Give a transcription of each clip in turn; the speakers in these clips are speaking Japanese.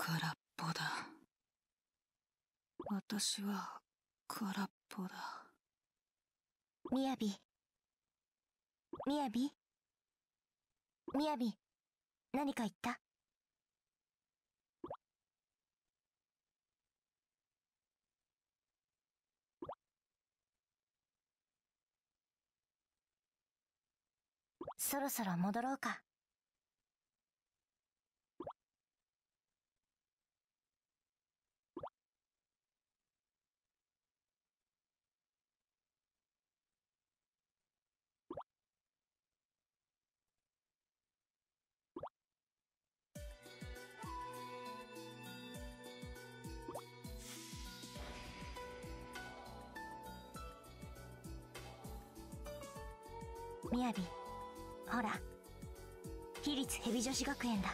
空っぽだ。私は空っぽだ。みやび。みやび？みやび何か言った？そろそろ戻ろうか。みやびほら。私立蛇女子学園だ。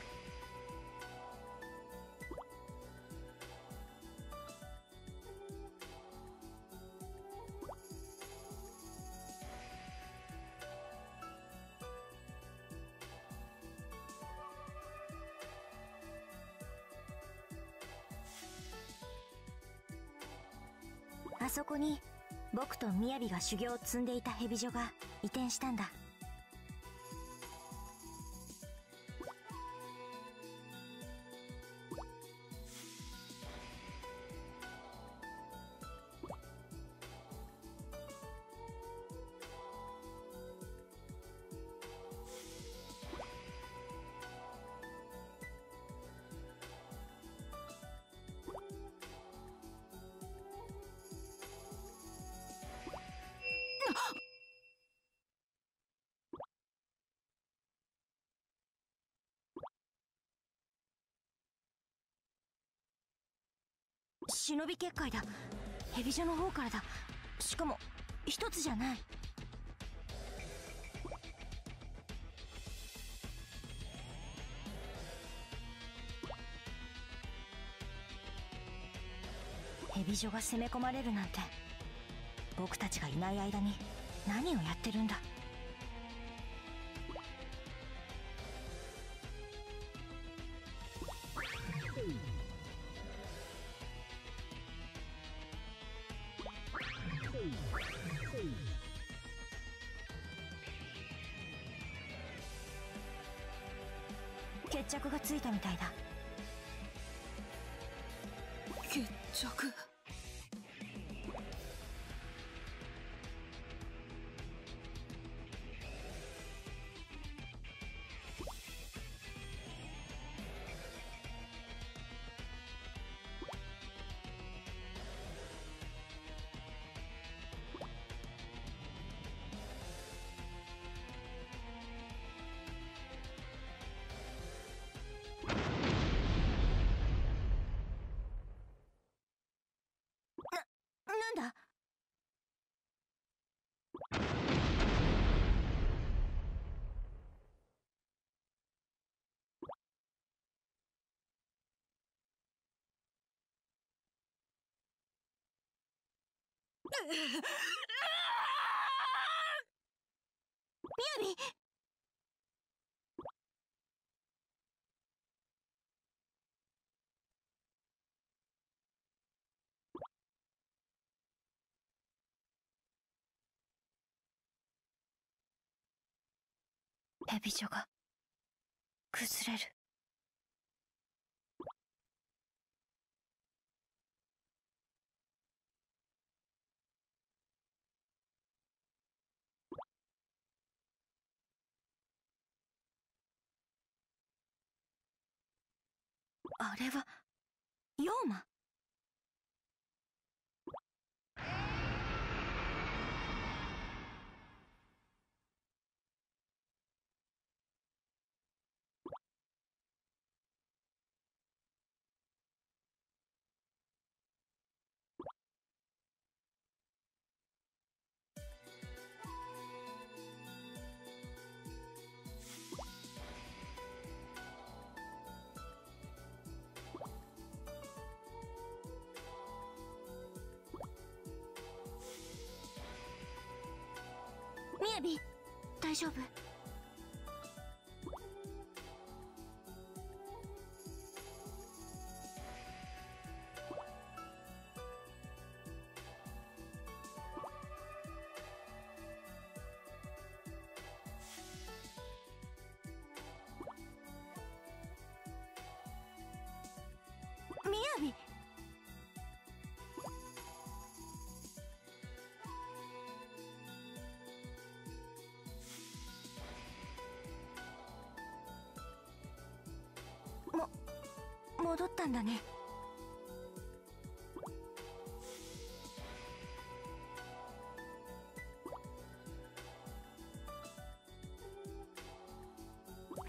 あそこに僕と雅が修行を積んでいた蛇女が。移転したんだ。忍び結界だ。蛇女の方からだ。しかも一つじゃない。蛇女が攻め込まれるなんて僕たちがいない間に何をやってるんだ。着がついたみたいだ。みやび蛇女が崩れるあれは妖魔。大丈夫。戻ったんだね。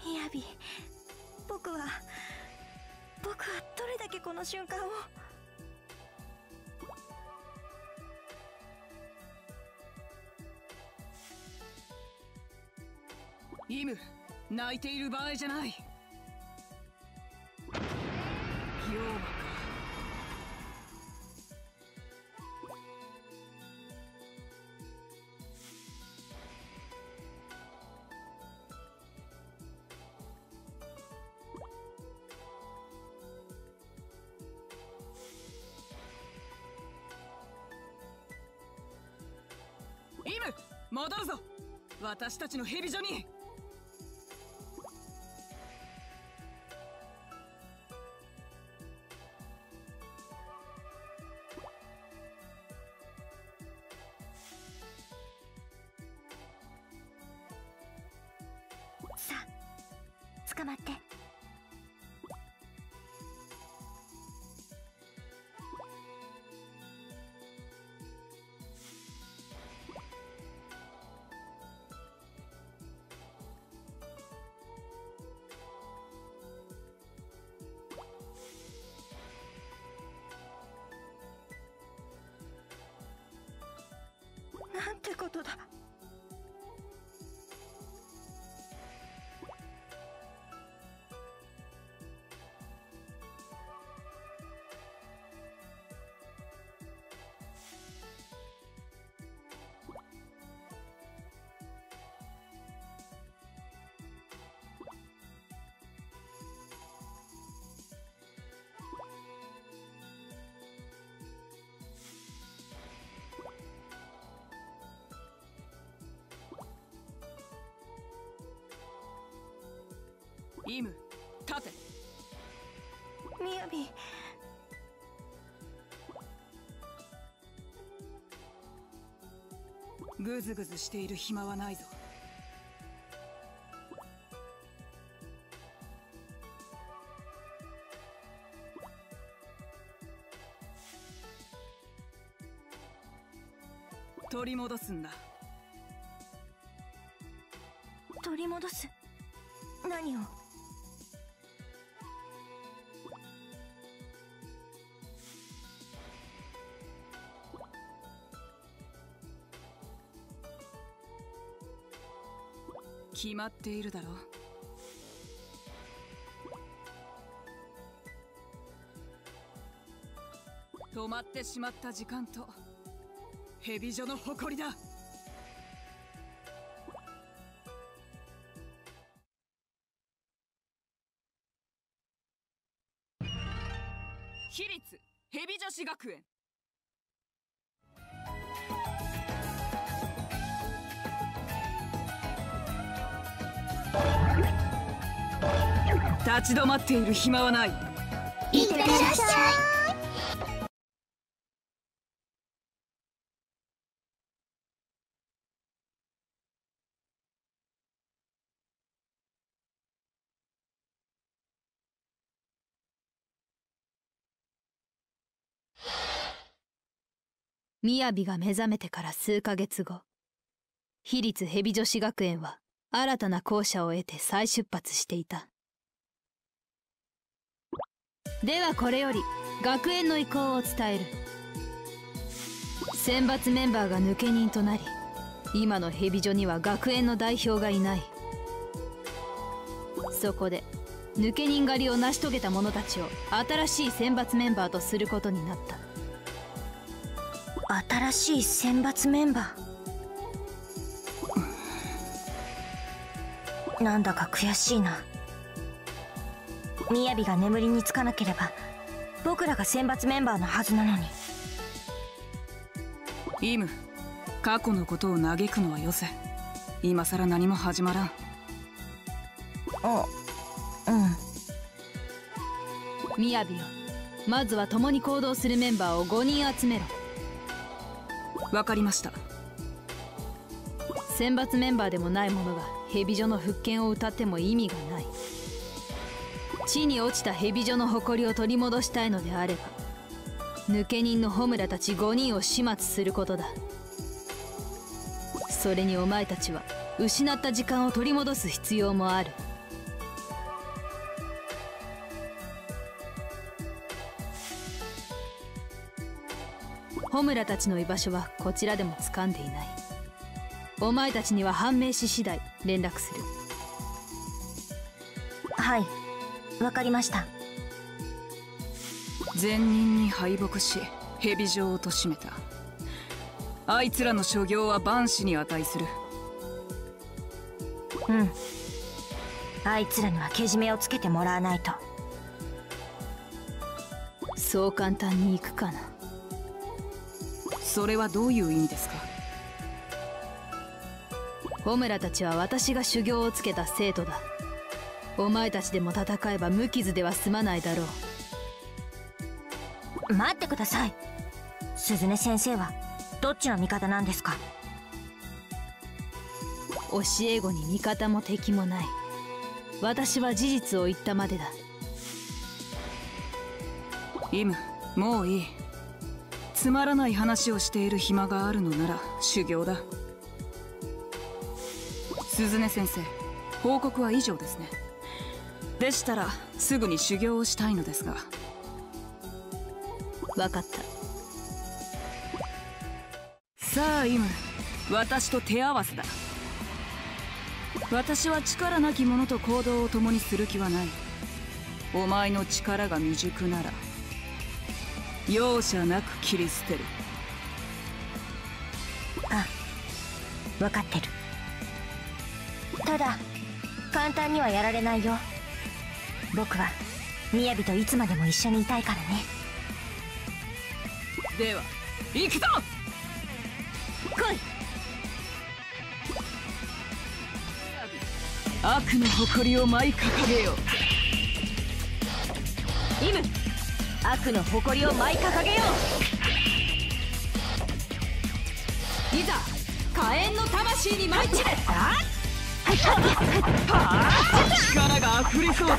みやび僕は僕はどれだけこの瞬間を。イム泣いている場合じゃない。私たちのヘビジョに。さあ捕まって。ことだ。イム立てみやびグズグズしている暇はないぞ取り戻すんだ取り戻す何を決まっているだろ止まってしまった時間とヘビ女の誇りだ。私立ヘビ女子学園。立ち止まっている暇はない。いってらっしゃい雅が目覚めてから数ヶ月後私立蛇女子学園は新たな校舎を得て再出発していた。ではこれより学園の意向を伝える。選抜メンバーが抜け人となり今の蛇女には学園の代表がいない。そこで抜け人狩りを成し遂げた者たちを新しい選抜メンバーとすることになった。新しい選抜メンバー？なんだか悔しいな。雅が眠りにつかなければ僕らが選抜メンバーのはずなのに。イム過去のことを嘆くのはよせ。今さら何も始まらん。あうん。雅よ。まずは共に行動するメンバーを5人集めろ。わかりました。選抜メンバーでもない者が蛇女の復権を歌っても意味がない地に落ちた蛇女の誇りを取り戻したいのであれば抜け人の穂村たち5人を始末することだ。それにお前たちは失った時間を取り戻す必要もある。穂村たちの居場所はこちらでも掴んでいない。お前たちには判明し次第連絡する。はい。わかりました。善人に敗北し蛇城を貶めた。あいつらの所業は万死に値する。うん。あいつらにはけじめをつけてもらわないと。そう簡単にいくかな。それはどういう意味ですか？ホムラたちは私が修行をつけた生徒だお前たちでも戦えば無傷では済まないだろう。待ってください。鈴音先生はどっちの味方なんですか？教え子に味方も敵もない。私は事実を言ったまでだ。イムもういい。つまらない話をしている暇があるのなら修行だ。鈴音先生報告は以上ですねでしたらすぐに修行をしたいのですが。分かった。さあイム私と手合わせだ。私は力なき者と行動を共にする気はない。お前の力が未熟なら容赦なく切り捨てる。あ分かってる。ただ簡単にはやられないよ僕は雅といつまでも一緒にいたいからね。では行くぞ！来い。悪の誇りを舞い掲げよイム悪の誇りを舞い掲げよう。いざ火炎の魂に舞い散れ力が溢れそうだ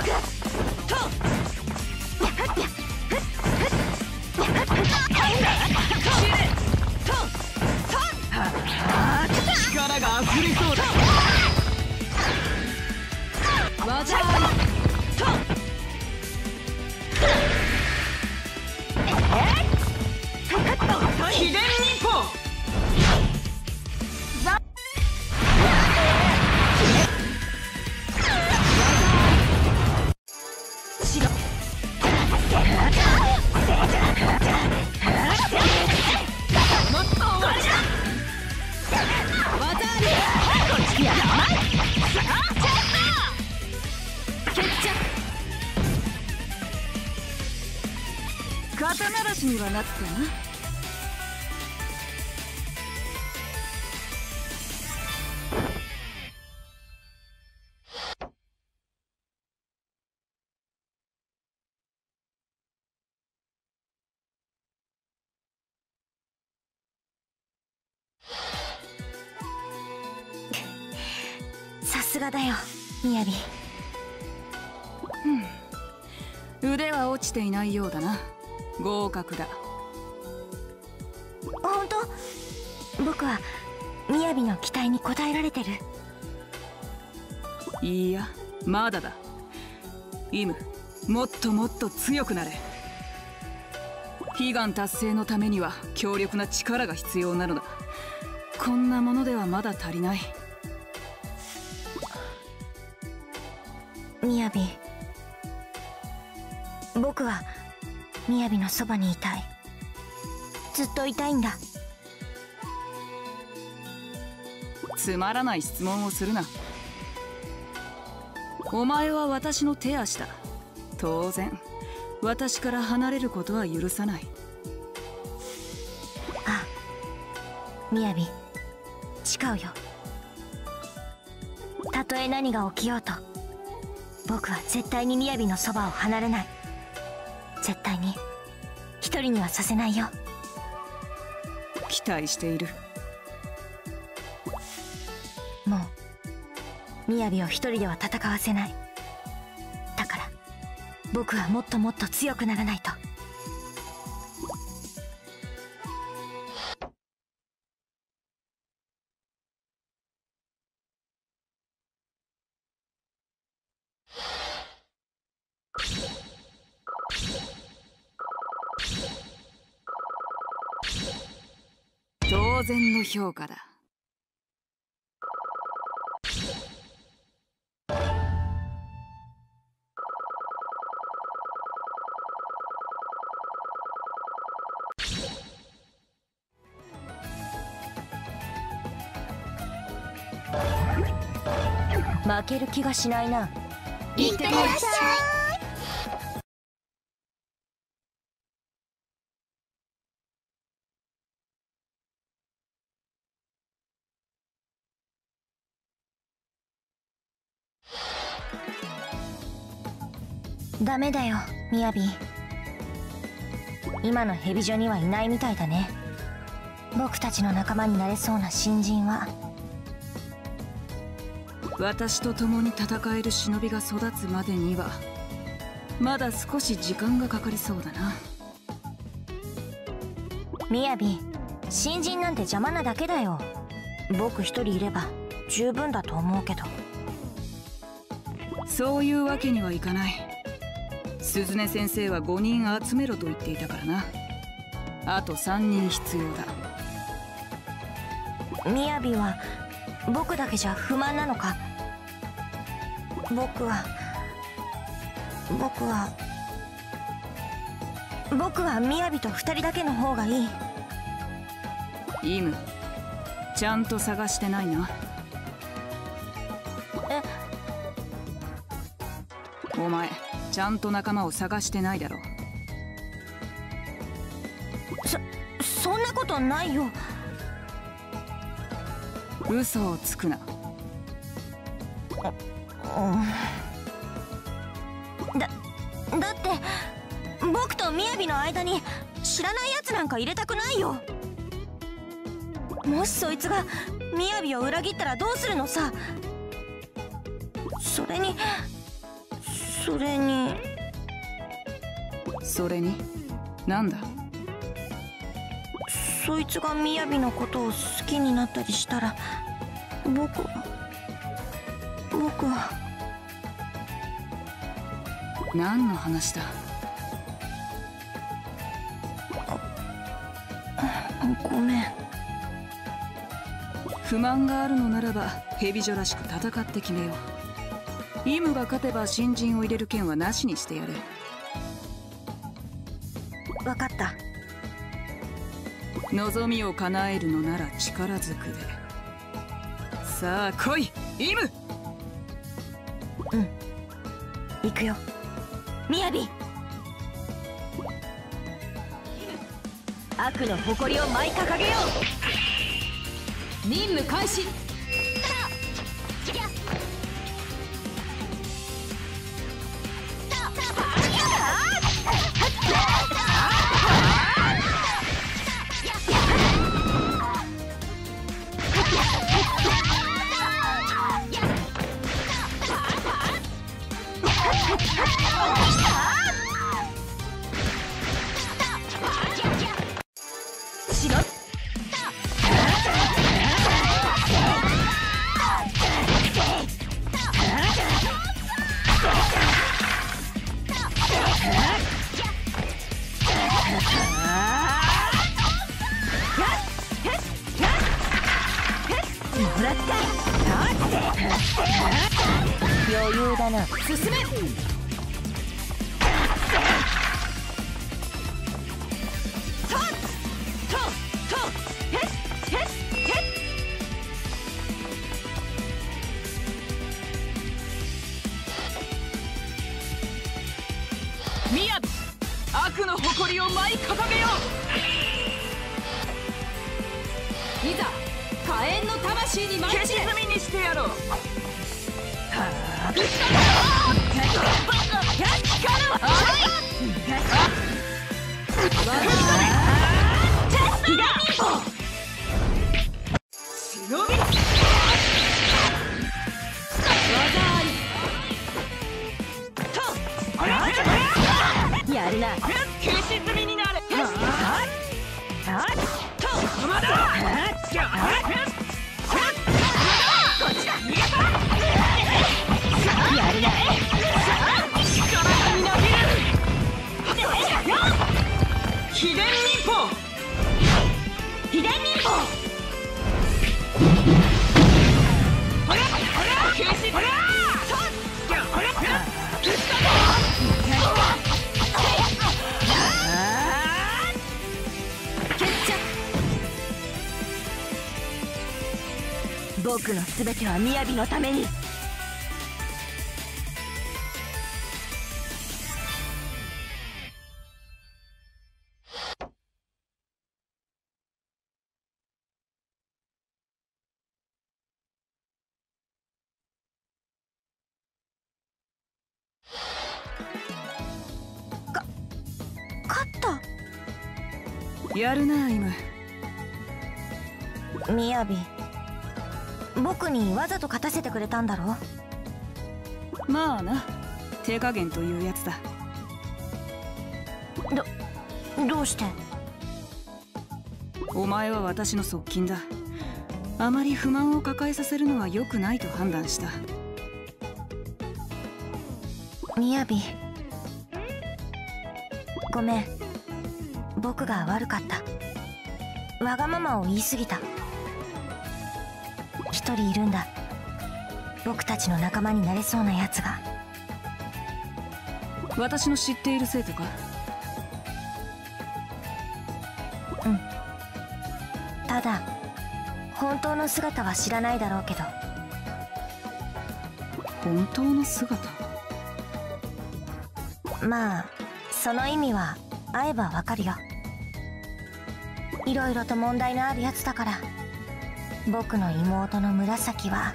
がだよみやび腕は落ちていないようだな。合格だ。本当？僕はみやびの期待に応えられてる。いいや。まだだ。イムもっともっと強くなれ。悲願達成のためには強力な力が必要なのだ。こんなものではまだ足りないみやび僕はみやびのそばにいたい。ずっといたいんだ。つまらない質問をするな。お前は私の手足だ。当然。私から離れることは許さない。あみやび誓うよ。たとえ何が起きようと僕は絶対にみやびのそばを離れない。絶対に。一人にはさせないよ。期待している。もう。みやびを一人では戦わせない。だから僕はもっともっと強くならないと評価だ。負ける気がしないな。行ってらっしゃいダメだよみやび。今のヘビ女にはいないみたいだね。僕たちの仲間になれそうな新人は。私と共に戦える忍びが育つまでにはまだ少し時間がかかりそうだな。みやび新人なんて邪魔なだけだよ。僕一人いれば十分だと思うけど。そういうわけにはいかない鈴音先生は5人集めろと言っていたからな。あと3人必要だ。みやびは僕だけじゃ不満なのか？僕は僕は僕はみやびと二人だけの方がいい。イムちゃんと探してないな。え？お前ちゃんと仲間を探してないだろそそんなことないよ。嘘をつくな。だだって僕とみやびの間に知らないやつなんか入れたくないよ。もしそいつがみやびを裏切ったらどうするのさ。それにそれに。それに？なんだ？そいつがみやびのことを好きになったりしたら僕は僕は。何の話だ？ごめん。不満があるのならばヘビ女らしく戦って決めようイムが勝てば新人を入れる件はなしにしてやる分かった。望みを叶えるのなら力ずくで。さあ来いイム。行くよ。みやび悪の誇りを舞い掲げよ任務開始やるみ秘伝に僕の全ては雅のために。か勝った。やるなイムみやび僕にわざと勝たせてくれたんだろまあな。手加減というやつだ。どどうして？お前は私の側近だ。あまり不満を抱えさせるのは良くないと判断した。みやび。ごめん。僕が悪かった。わがままを言い過ぎた一人いるんだ。僕たちの仲間になれそうなやつが。私の知っている生徒か？うん。ただ本当の姿は知らないだろうけど。本当の姿？まあその意味は会えばわかるよ。いろいろと問題のあるやつだから僕の妹の紫は。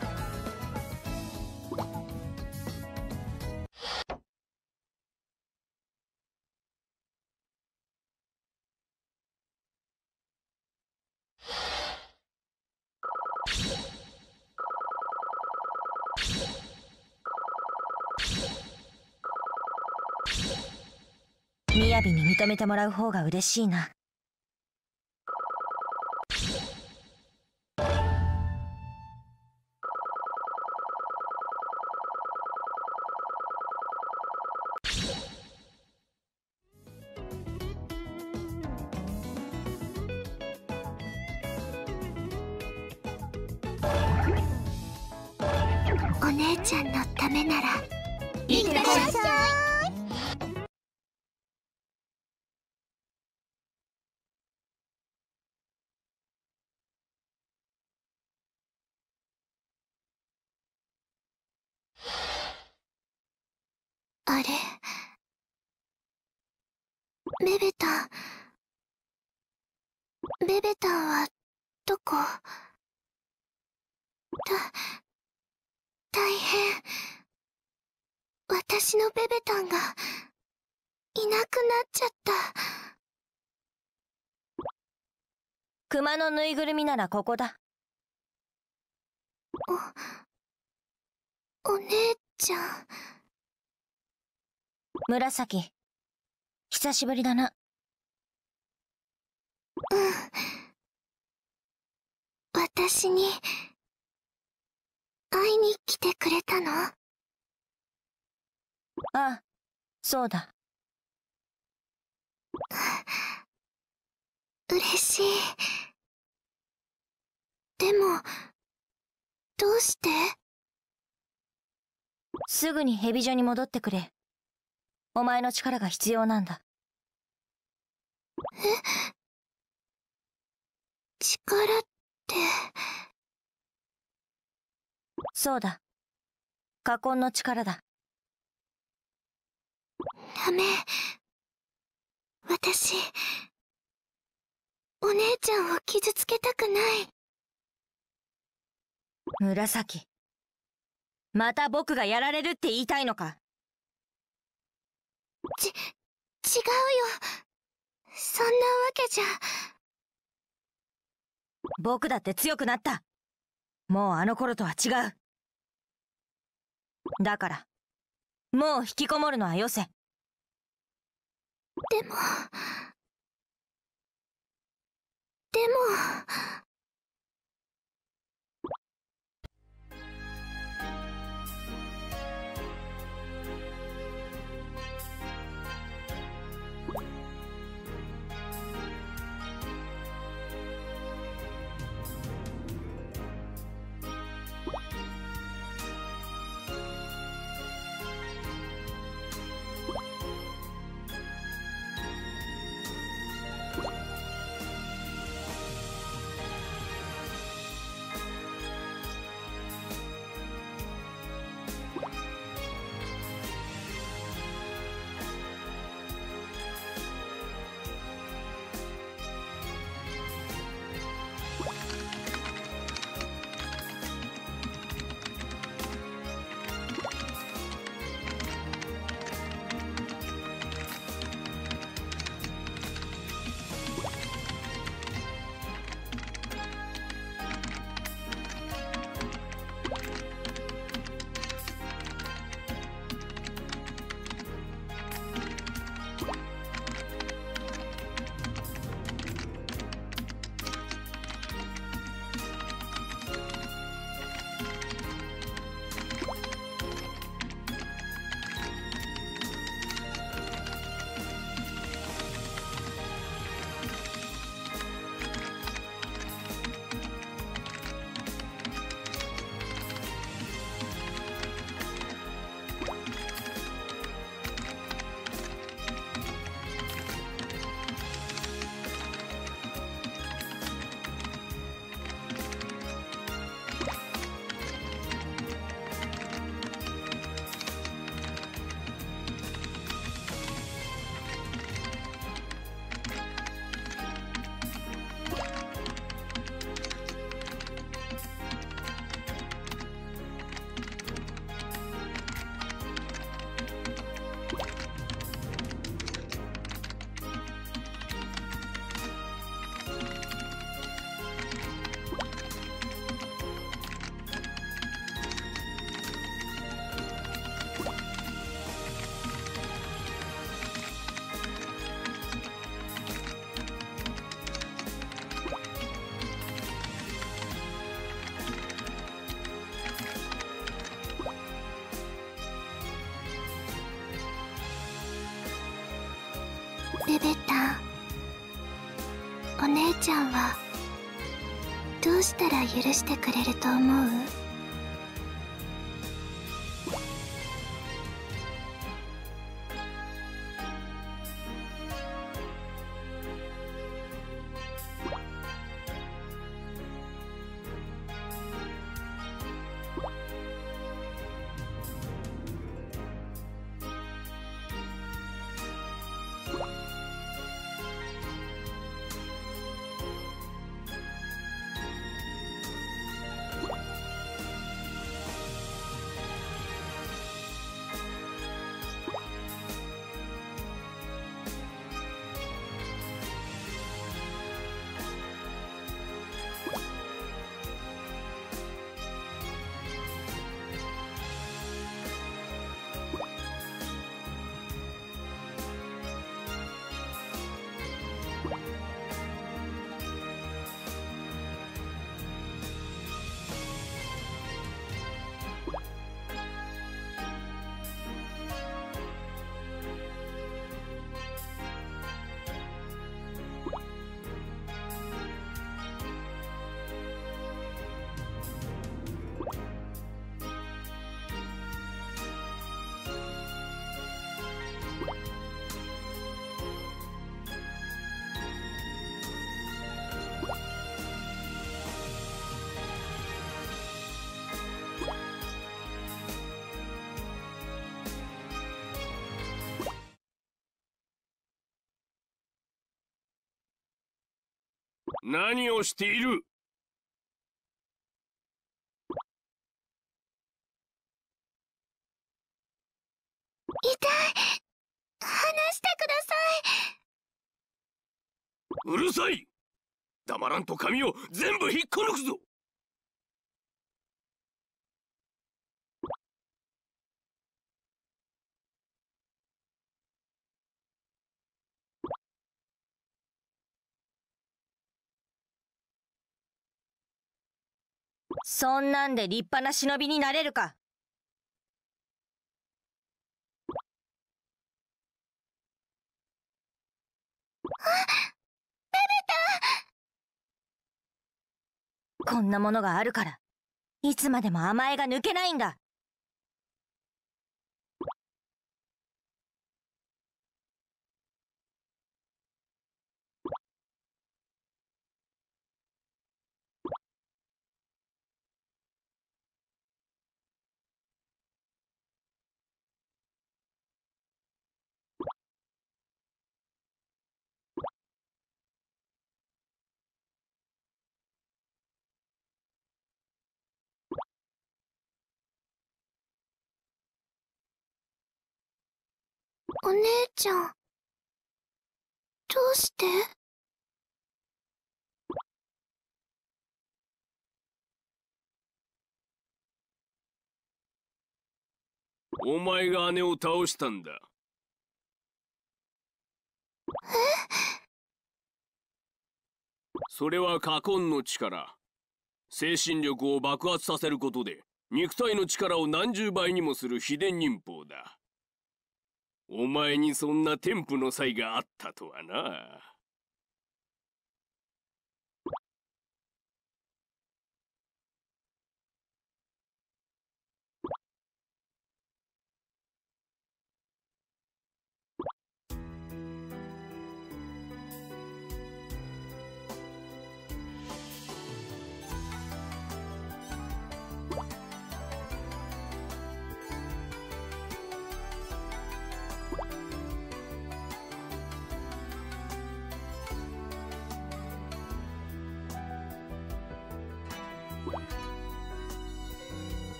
雅に認めてもらう方が嬉しいな。ベベタ。ンベベタンはどこ？た大変。私のベベタンがいなくなっちゃった。熊のぬいぐるみならここだ。お姉ちゃん。紫久しぶりだな。うん。私に会いに来てくれたの？ああそうだ。嬉しい。でもどうして？すぐにヘビ所に戻ってくれお前の力が必要なんだ。力って？そうだ。禍根の力だ。ダメ。私お姉ちゃんを傷つけたくない。紫。また僕がやられるって言いたいのか？違うよ。そんなわけじゃ。僕だって強くなった。もうあの頃とは違う。だからもう引きこもるのはよせ。でもでもちゃんはどうしたら許してくれると思う？何をしている？痛い。話してください。うるさい。黙らんと髪を全部引っこ抜くぞそんなんで立派な忍びになれるか。こんなものがあるからいつまでも甘えが抜けないんだ。お姉ちゃん。どうして？お前が姉を倒したんだ。えそれはカコンの力。精神力を爆発させることで肉体の力を何十倍にもする秘伝忍法だ。お前にそんな添付の才があったとはな。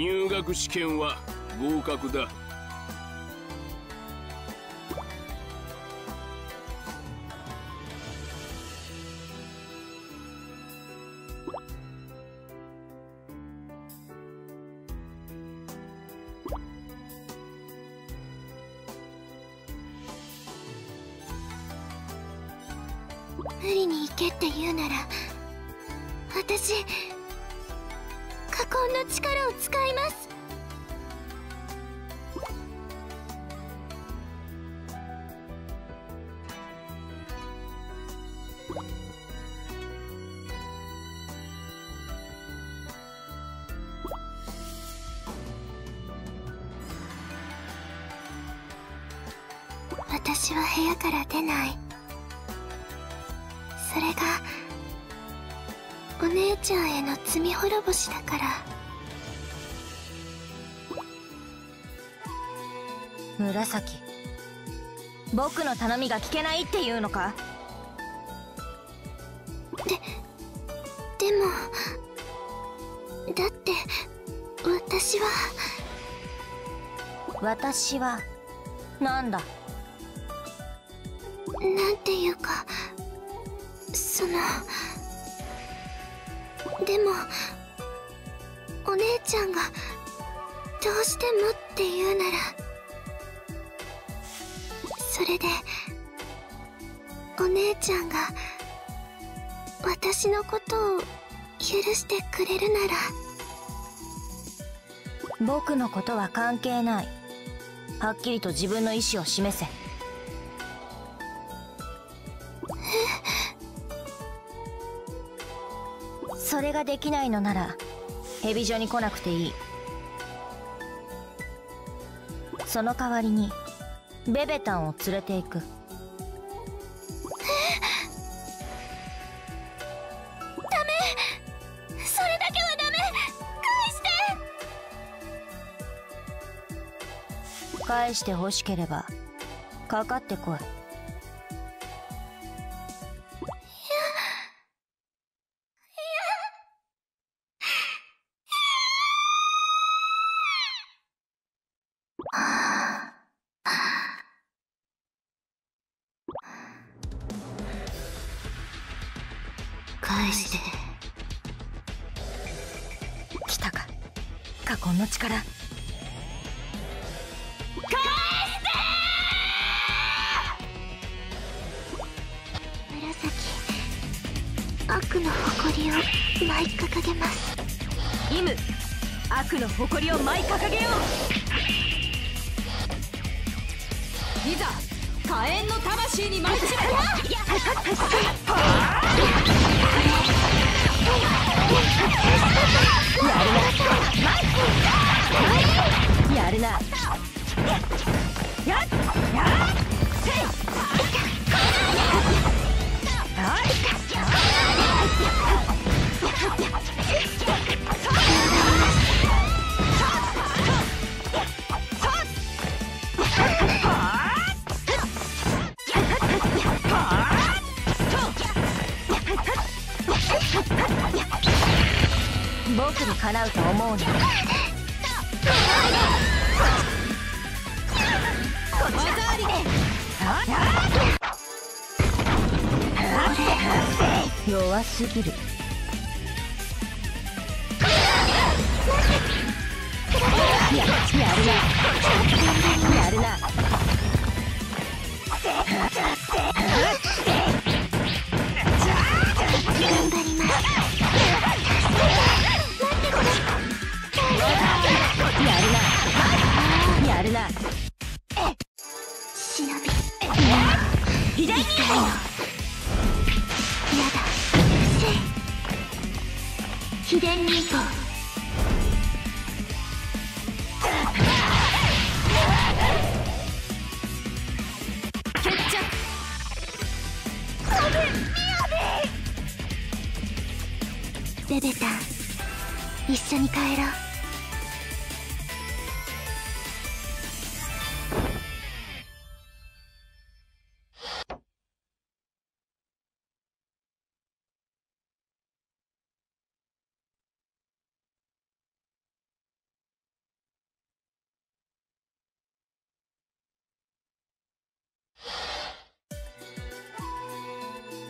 入学試験は合格だ。無理に行けって言うなら私過根の力を使います。罪滅ぼしだから。紫。僕の頼みが聞けないっていうのか？でもだって私は。私はなんだ？なんていうくれるなら。僕のことは関係ない。はっきりと自分の意思を示せ。それができないのならヘビ所に来なくていい。その代わりにベベタンを連れて行く。返して返して欲しければかかってこい。Okay. うと思うな弱すぎる一緒に帰ろう。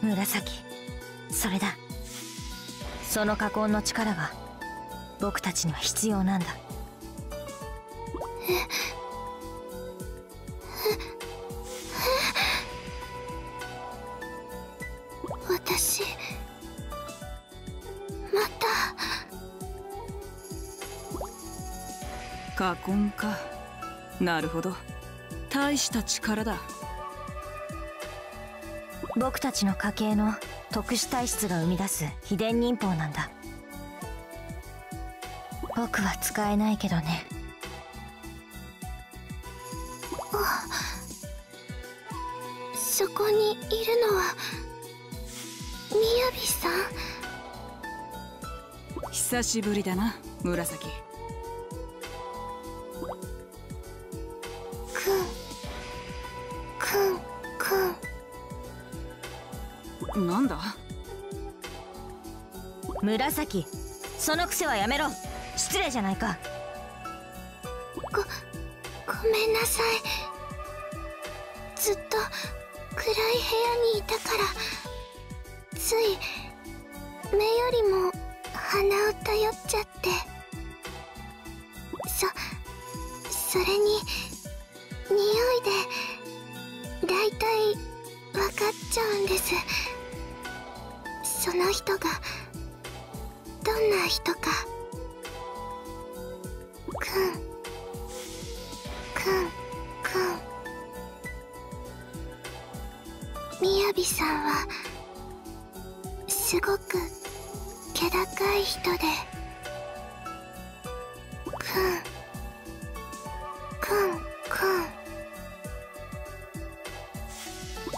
紫それだ。その加工の力は僕たちには必要なんだ。私また。か。なるほど。大した力だ。僕たちの家系の特殊体質が生み出す秘伝忍法なんだ僕は使えないけどね。そこにいるのはみやびさん？久しぶりだな紫。くんくんくん。なんだ？紫その癖はやめろ失礼じゃないか。ごめんなさい。ずっと暗い部屋にいたからつい目よりも鼻を頼っちゃって。そそれに匂いでだいたい分かっちゃうんです。その人がどんな人か。ごく気高い人でくんくん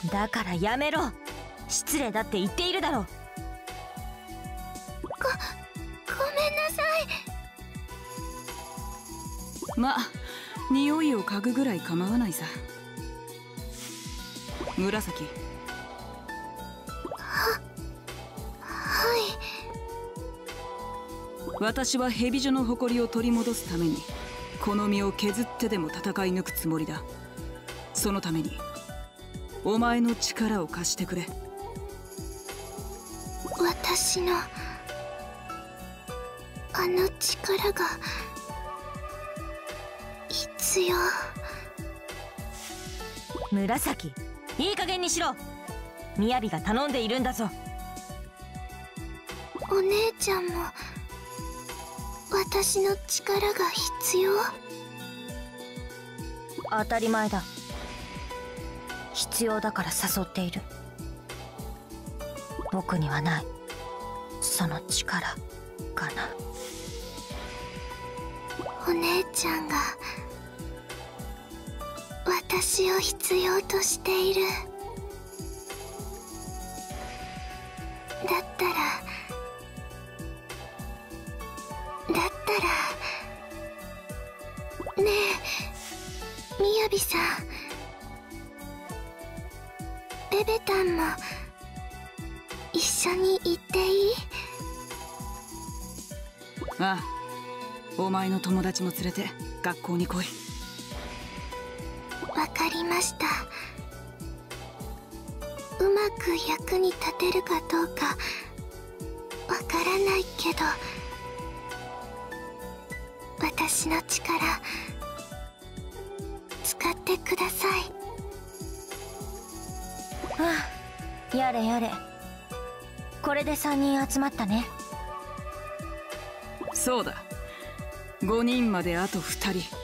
くんだからやめろ。失礼だって言っているだろ。うごめんなさい。まあ匂いを嗅ぐぐらい構わないさ。紫私は蛇女の誇りを取り戻すためにこの身を削ってでも戦い抜くつもりだ。そのためにお前の力を貸してくれ。私のあの力が必要。紫いい加減にしろ。雅が頼んでいるんだぞ。お姉ちゃんも私の力が必要？当たり前だ。必要だから誘っている。僕にはない。その力かな。お姉ちゃんが私を必要としているベベタンも一緒に行っていい？ああ。お前の友達も連れて学校に来い。わかりました。うまく役に立てるかどうかわからないけど私の力使ってくださいあやれやれ。これで3人集まったね。そうだ。5人まであと2人。